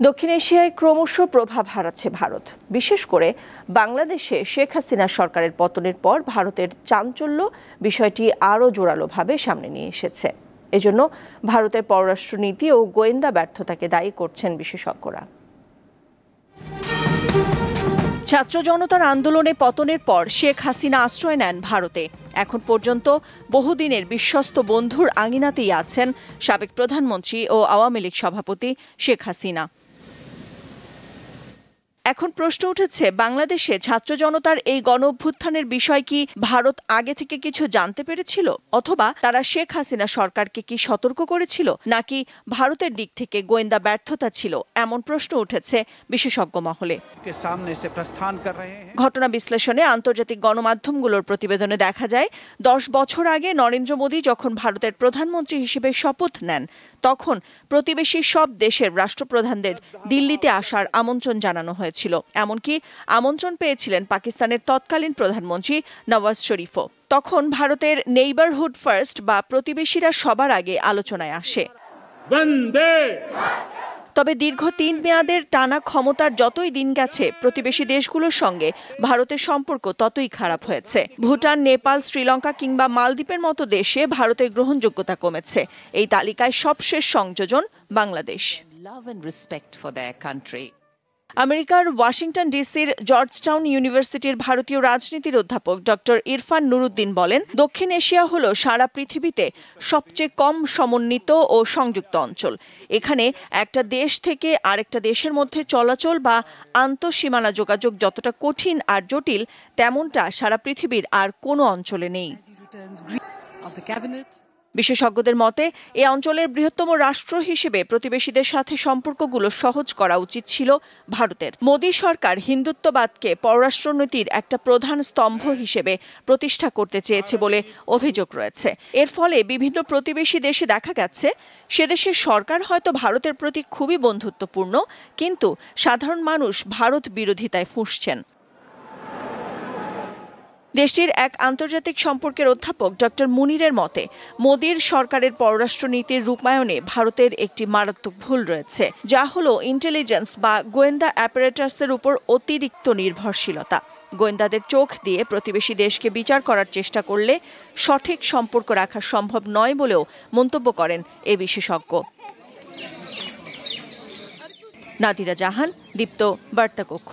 দক্ষিণ এশিয়ায় ক্রমশ প্রভাব হারাচ্ছে ভারত। বিশেষ করে বাংলাদেশে শেখ হাসিনা সরকারের পতনের পর ভারতের চাঞ্চল্য বিষয়টি আরও জোরালোভাবে সামনে নিয়ে এসেছে। এজন্য ভারতের পররাষ্ট্রনীতি ও গোয়েন্দা ব্যর্থতাকে দায়ী করছেন বিশেষজ্ঞরা। ছাত্র জনতার আন্দোলনে পতনের পর শেখ হাসিনা আশ্রয় নেন ভারতে। এখন পর্যন্ত বহুদিনের বিশ্বস্ত বন্ধুর আঙিনাতেই আছেন সাবেক প্রধানমন্ত্রী ও আওয়ামী লীগ সভাপতি শেখ হাসিনা। এখন প্রশ্ন উঠেছে বাংলাদেশে ছাত্র জনতার এই গণ অভ্যুত্থানের বিষয় কি ভারত আগে থেকে কিছু জানতে পেরেছিল? অথবা তারা শেখ হাসিনা সরকারকে কি সতর্ক করেছিল? নাকি ভারতের দিক থেকে গোয়েন্দা ব্যর্থতা ছিল? এমন প্রশ্ন উঠেছে বিশেষজ্ঞ মহলে। ঘটনা বিশ্লেষণে আন্তর্জাতিক গণমাধ্যমগুলোর প্রতিবেদনে দেখা যায় দশ বছর আগে নরেন্দ্র মোদী যখন ভারতের প্রধানমন্ত্রী হিসেবে শপথ নেন তখন প্রতিবেশী সব দেশের রাষ্ট্রপ্রধানদের দিল্লিতে আসার আমন্ত্রণ জানানো হয়েছে হয়েছিল এমনকি আমন্ত্রণ পেয়েছিলেন পাকিস্তানের তৎকালীন প্রধানমন্ত্রী নওয়াজ শরীফও। তখন ভারতের নেইবারহুড ফার্স্ট বা প্রতিবেশীরা সবার আগে আলোচনায় আসে। তবে দীর্ঘ তিন মেয়াদের টানা ক্ষমতার যতই দিন গেছে প্রতিবেশী দেশগুলোর সঙ্গে ভারতের সম্পর্ক ততই খারাপ হয়েছে। ভুটান নেপাল শ্রীলঙ্কা কিংবা মালদ্বীপের মতো দেশে ভারতের গ্রহণযোগ্যতা কমেছে। এই তালিকায় সবশেষ সংযোজন বাংলাদেশ। আমেরিকার ওয়াশিংটন ডিসির জর্জটাউন ইউনিভার্সিটির ভারতীয় রাজনীতির অধ্যাপক ডক্টর ইরফান নুরুদ্দিন বলেন, দক্ষিণ এশিয়া হল সারা পৃথিবীতে সবচেয়ে কম সমন্বিত ও সংযুক্ত অঞ্চল। এখানে একটা দেশ থেকে আরেকটা দেশের মধ্যে চলাচল বা আন্তঃসীমানা যোগাযোগ যতটা কঠিন আর জটিল, তেমনটা সারা পৃথিবীর আর কোনো অঞ্চলে নেই। বিশেষজ্ঞদের মতে, এ অঞ্চলের বৃহত্তম রাষ্ট্র হিসেবে প্রতিবেশীদের সাথে সম্পর্কগুলো সহজ করা উচিত ছিল ভারতের। মোদী সরকার হিন্দুত্ববাদকে পররাষ্ট্রনীতির একটা প্রধান স্তম্ভ হিসেবে প্রতিষ্ঠা করতে চেয়েছে বলে অভিযোগ রয়েছে। এর ফলে বিভিন্ন প্রতিবেশী দেশে দেখা গেছে, সে দেশের সরকার হয়তো ভারতের প্রতি খুবই বন্ধুত্বপূর্ণ, কিন্তু সাধারণ মানুষ ভারত বিরোধিতায় ফুঁসছেন। দেশটির এক আন্তর্জাতিক সম্পর্কের অধ্যাপক ডক্টর মুনিরের মতে, মোদীর সরকারের পররাষ্ট্রনীতির রূপায়ণে ভারতের একটি মারাত্মক ভুল রয়েছে, যা হল ইন্টেলিজেন্স বা গোয়েন্দা অ্যাপারেটার্সের উপর অতিরিক্ত নির্ভরশীলতা। গোয়েন্দাদের চোখ দিয়ে প্রতিবেশী দেশকে বিচার করার চেষ্টা করলে সঠিক সম্পর্ক রাখা সম্ভব নয় বলেও মন্তব্য করেন এ বিশেষজ্ঞ। নাদিরা জাহান, দীপ্ত, বার্তাকক্ষ।